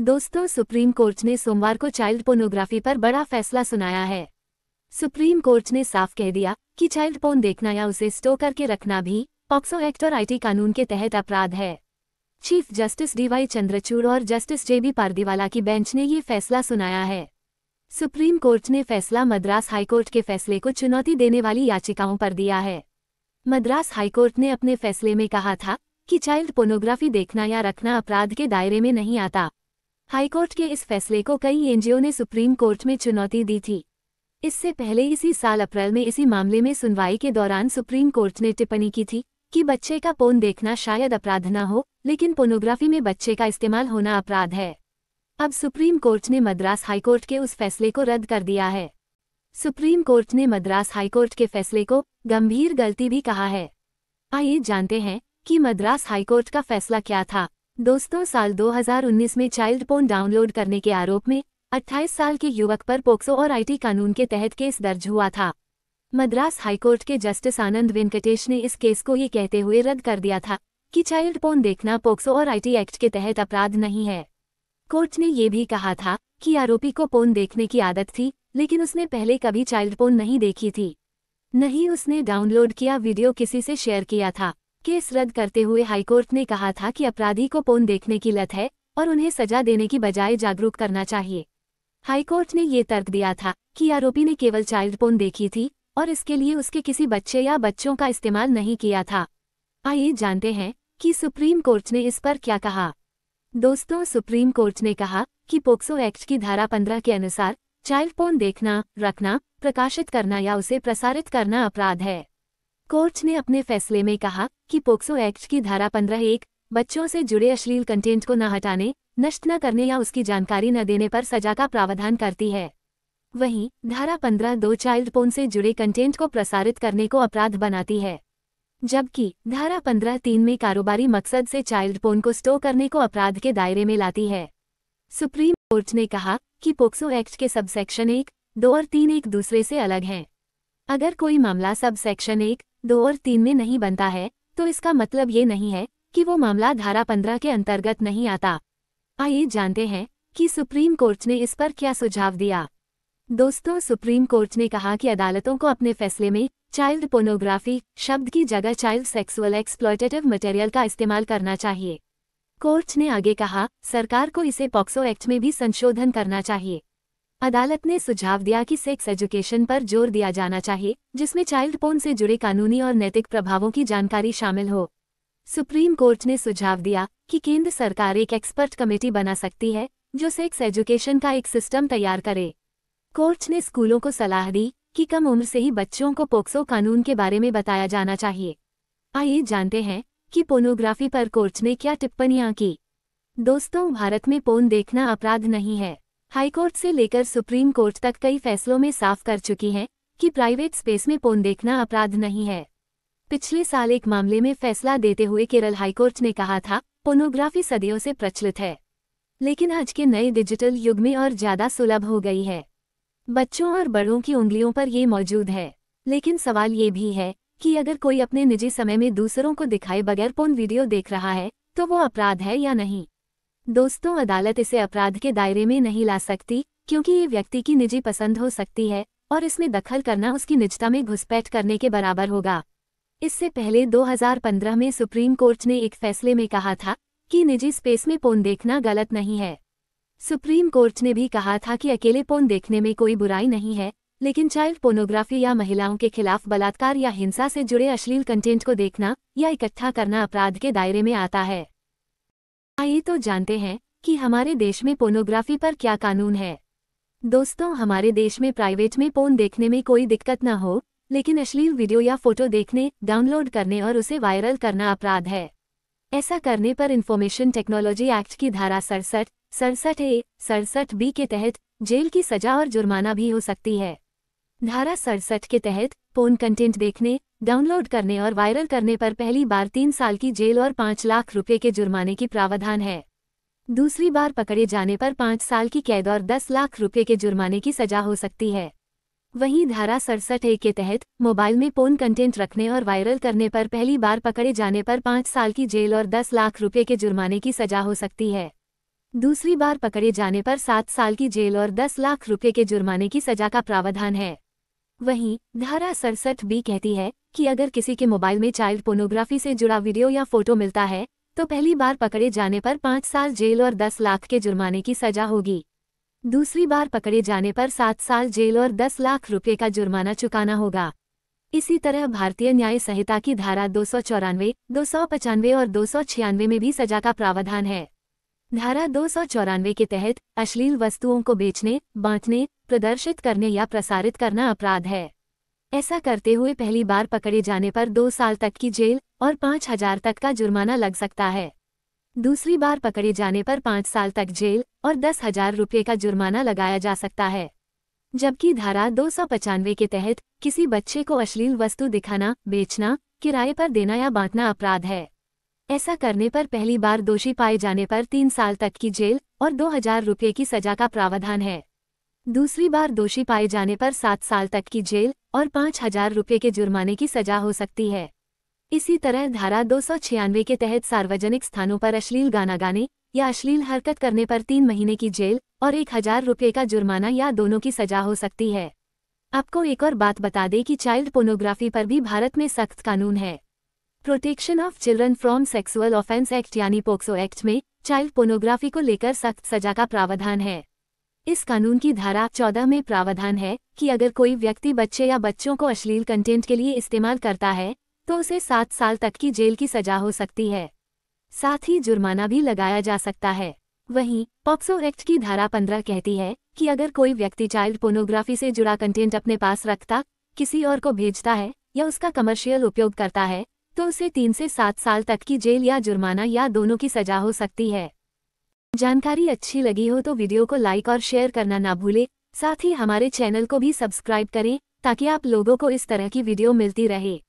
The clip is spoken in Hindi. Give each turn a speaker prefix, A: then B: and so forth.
A: दोस्तों, सुप्रीम कोर्ट ने सोमवार को चाइल्ड पोर्नोग्राफी पर बड़ा फैसला सुनाया है। सुप्रीम कोर्ट ने साफ़ कह दिया कि चाइल्ड पोर्न देखना या उसे स्टोर करके रखना भी पॉक्सो एक्ट और आईटी कानून के तहत अपराध है। चीफ जस्टिस डीवाई चंद्रचूड़ और जस्टिस जेबी पारदीवाला की बेंच ने ये फैसला सुनाया है। सुप्रीम कोर्ट ने फैसला मद्रास हाईकोर्ट के फैसले को चुनौती देने वाली याचिकाओं पर दिया है। मद्रास हाईकोर्ट ने अपने फैसले में कहा था कि चाइल्ड पोर्नोग्राफी देखना या रखना अपराध के दायरे में नहीं आता। हाईकोर्ट के इस फैसले को कई एनजीओ ने सुप्रीम कोर्ट में चुनौती दी थी। इससे पहले इसी साल अप्रैल में इसी मामले में सुनवाई के दौरान सुप्रीम कोर्ट ने टिप्पणी की थी कि बच्चे का पोन देखना शायद अपराध न हो, लेकिन पोनोग्राफी में बच्चे का इस्तेमाल होना अपराध है। अब सुप्रीम कोर्ट ने मद्रास हाईकोर्ट के उस फैसले को रद्द कर दिया है। सुप्रीम कोर्ट ने मद्रास हाईकोर्ट के फैसले को गंभीर गलती भी कहा है। आइए जानते हैं कि मद्रास हाईकोर्ट का फैसला क्या था। दोस्तों, साल 2019 में चाइल्ड पोन डाउनलोड करने के आरोप में 28 साल के युवक पर पोक्सो और आईटी कानून के तहत केस दर्ज हुआ था। मद्रास हाईकोर्ट के जस्टिस आनंद वेंकटेश ने इस केस को ये कहते हुए रद्द कर दिया था कि चाइल्ड पोन देखना पोक्सो और आईटी एक्ट के तहत अपराध नहीं है। कोर्ट ने ये भी कहा था कि आरोपी को पोन देखने की आदत थी, लेकिन उसने पहले कभी चाइल्ड पोन नहीं देखी थी। नहीं उसने डाउनलोड किया, वीडियो किसी से शेयर किया था। केस रद्द करते हुए हाईकोर्ट ने कहा था कि अपराधी को पोन देखने की लत है और उन्हें सजा देने की बजाय जागरूक करना चाहिए। हाईकोर्ट ने ये तर्क दिया था कि आरोपी ने केवल चाइल्ड पोन देखी थी और इसके लिए उसके किसी बच्चे या बच्चों का इस्तेमाल नहीं किया था। आइए जानते हैं कि सुप्रीम कोर्ट ने इस पर क्या कहा। दोस्तों, सुप्रीम कोर्ट ने कहा कि पोक्सो एक्ट की धारा पंद्रह के अनुसार चाइल्ड पोन देखना, रखना, प्रकाशित करना या उसे प्रसारित करना अपराध है। कोर्ट ने अपने फैसले में कहा कि पोक्सो एक्ट की धारा पंद्रह एक, बच्चों से जुड़े अश्लील कंटेंट को न हटाने, नष्ट न करने या उसकी जानकारी न देने पर सजा का प्रावधान करती है। वहीं, धारा पंद्रह दो चाइल्ड पोन से जुड़े कंटेंट को प्रसारित करने को अपराध बनाती है। जबकि, धारा पंद्रह तीन में कारोबारी मकसद से चाइल्ड पोन को स्टोर करने को अपराध के दायरे में लाती है। सुप्रीम कोर्ट ने कहा कि पोक्सो एक्ट के सबसेक्शन एक, दो और तीन एक दूसरे से अलग हैं। अगर कोई मामला सबसेक्शन एक दो और तीन में नहीं बनता है तो इसका मतलब ये नहीं है कि वो मामला धारा पंद्रह के अंतर्गत नहीं आता। आइए जानते हैं कि सुप्रीम कोर्ट ने इस पर क्या सुझाव दिया। दोस्तों, सुप्रीम कोर्ट ने कहा कि अदालतों को अपने फैसले में चाइल्ड पोर्नोग्राफी शब्द की जगह चाइल्ड सेक्सुअल एक्सप्लॉयटेटिव मटेरियल का इस्तेमाल करना चाहिए। कोर्ट ने आगे कहा, सरकार को इसे पॉक्सो एक्ट में भी संशोधन करना चाहिए। अदालत ने सुझाव दिया कि सेक्स एजुकेशन पर ज़ोर दिया जाना चाहिए, जिसमें चाइल्ड पोन से जुड़े कानूनी और नैतिक प्रभावों की जानकारी शामिल हो। सुप्रीम कोर्ट ने सुझाव दिया कि केंद्र सरकार एक एक्सपर्ट कमेटी बना सकती है, जो सेक्स एजुकेशन का एक सिस्टम तैयार करे। कोर्ट ने स्कूलों को सलाह दी कि कम उम्र से ही बच्चों को पोक्सो कानून के बारे में बताया जाना चाहिए। आइए जानते हैं कि पोनोग्राफी पर कोर्ट ने क्या टिप्पणियाँ की। दोस्तों, भारत में पोन देखना अपराध नहीं है। हाईकोर्ट से लेकर सुप्रीम कोर्ट तक कई फैसलों में साफ़ कर चुकी हैं कि प्राइवेट स्पेस में पोन देखना अपराध नहीं है। पिछले साल एक मामले में फैसला देते हुए केरल हाईकोर्ट ने कहा था पोनोग्राफी सदियों से प्रचलित है। लेकिन आज के नए डिजिटल युग में और ज़्यादा सुलभ हो गई है। बच्चों और बड़ों की उंगलियों पर ये मौजूद है। लेकिन सवाल ये भी है कि अगर कोई अपने निजी समय में दूसरों को दिखाए बगैर पोन वीडियो देख रहा है तो वो अपराध है या नहीं? दोस्तों, अदालत इसे अपराध के दायरे में नहीं ला सकती, क्योंकि ये व्यक्ति की निजी पसंद हो सकती है, और इसमें दखल करना उसकी निजता में घुसपैठ करने के बराबर होगा। इससे पहले 2015 में सुप्रीम कोर्ट ने एक फैसले में कहा था कि निजी स्पेस में पोन देखना गलत नहीं है। सुप्रीम कोर्ट ने भी कहा था कि अकेले पोन देखने में कोई बुराई नहीं है, लेकिन चाइल्ड पोनोग्राफी या महिलाओं के खिलाफ बलात्कार या हिंसा से जुड़े अश्लील कंटेंट को देखना या इकट्ठा करना अपराध के दायरे में आता है। आइए तो जानते हैं कि हमारे देश में पोर्नोग्राफी पर क्या कानून है। दोस्तों, हमारे देश में प्राइवेट में पोन देखने में कोई दिक्कत न हो, लेकिन अश्लील वीडियो या फ़ोटो देखने डाउनलोड करने और उसे वायरल करना अपराध है। ऐसा करने पर इन्फॉर्मेशन टेक्नोलॉजी एक्ट की धारा सड़सठ सड़सठ ए, सड़सठ बी के तहत जेल की सजा और जुर्माना भी हो सकती है। धारा सड़सठ के तहत पोन कंटेंट देखने डाउनलोड करने और वायरल करने पर पहली बार तीन साल की जेल और पाँच लाख रुपए के जुर्माने की प्रावधान है। दूसरी बार पकड़े जाने पर पाँच साल की कैद और दस लाख रुपए के जुर्माने की सजा हो सकती है। वहीं धारा सड़सठ ए के तहत मोबाइल में पोन कंटेंट रखने और वायरल करने पर पहली बार पकड़े जाने पर पाँच साल की जेल और दस लाख रुपए के जुर्माने की सजा हो सकती है। दूसरी बार पकड़े जाने पर सात साल की जेल और दस लाख रुपए के जुर्माने की सजा का प्रावधान है। वहीं धारा सड़सठ बी कहती है कि अगर किसी के मोबाइल में चाइल्ड पोर्नोग्राफी से जुड़ा वीडियो या फ़ोटो मिलता है तो पहली बार पकड़े जाने पर पाँच साल जेल और दस लाख के जुर्माने की सजा होगी। दूसरी बार पकड़े जाने पर सात साल जेल और दस लाख रुपये का जुर्माना चुकाना होगा। इसी तरह भारतीय न्याय संहिता की धारा दो सौ चौरानवे, दो सौ पचानवे और दो सौ छियानवे में भी सजा का प्रावधान है। धारा दो सौ चौरानवे के तहत अश्लील वस्तुओं को बेचने, बांटने, प्रदर्शित करने या प्रसारित करना अपराध है। ऐसा करते हुए पहली बार पकड़े जाने पर दो साल तक की जेल और पाँच हज़ार तक का जुर्माना लग सकता है। दूसरी बार पकड़े जाने पर पाँच साल तक जेल और दस हज़ार रुपये का जुर्माना लगाया जा सकता है। जबकि धारा दो सौ पचानवे के तहत किसी बच्चे को अश्लील वस्तु दिखाना, बेचना, किराए पर देना या बांटना अपराध है। ऐसा करने पर पहली बार दोषी पाए जाने पर तीन साल तक की जेल और दो हज़ार रुपये की सजा का प्रावधान है। दूसरी बार दोषी पाए जाने पर सात साल तक की जेल और पाँच हज़ार रुपये के जुर्माने की सजा हो सकती है। इसी तरह धारा दो सौ छियानवे के तहत सार्वजनिक स्थानों पर अश्लील गाना गाने या अश्लील हरकत करने पर तीन महीने की जेल और एक हज़ार रुपये का जुर्माना या दोनों की सजा हो सकती है। आपको एक और बात बता दें कि चाइल्ड पोर्नोग्राफी पर भी भारत में सख्त कानून है। Protection of children from sexual offence act यानी पोक्सो एक्ट में चाइल्ड पोर्नोग्राफी को लेकर सख्त सजा का प्रावधान है। इस कानून की धारा चौदह में प्रावधान है कि अगर कोई व्यक्ति बच्चे या बच्चों को अश्लील कंटेंट के लिए इस्तेमाल करता है तो उसे सात साल तक की जेल की सजा हो सकती है। साथ ही जुर्माना भी लगाया जा सकता है। वहीं, पॉक्सो एक्ट की धारा पंद्रह कहती है कि अगर कोई व्यक्ति चाइल्ड पोर्नोग्राफी से जुड़ा कंटेंट अपने पास रखता, किसी और को भेजता है, या उसका कमर्शियल उपयोग करता है तो उसे तीन से सात साल तक की जेल या जुर्माना या दोनों की सजा हो सकती है। जानकारी अच्छी लगी हो तो वीडियो को लाइक और शेयर करना ना भूले। साथ ही हमारे चैनल को भी सब्सक्राइब करें ताकि आप लोगों को इस तरह की वीडियो मिलती रहे।